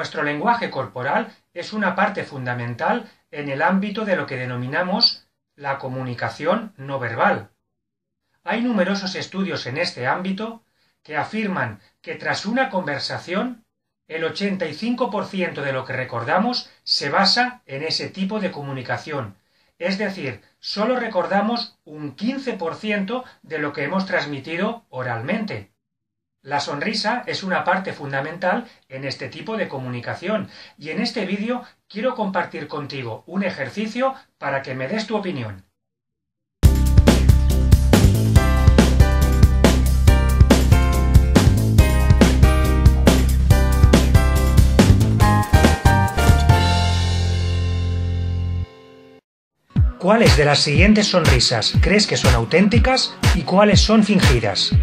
Nuestro lenguaje corporal es una parte fundamental en el ámbito de lo que denominamos la comunicación no verbal. Hay numerosos estudios en este ámbito que afirman que tras una conversación el 85% de lo que recordamos se basa en ese tipo de comunicación. Es decir, solo recordamos un 15% de lo que hemos transmitido oralmente. La sonrisa es una parte fundamental en este tipo de comunicación y en este vídeo quiero compartir contigo un ejercicio para que me des tu opinión. ¿Cuáles de las siguientes sonrisas crees que son auténticas y cuáles son fingidas?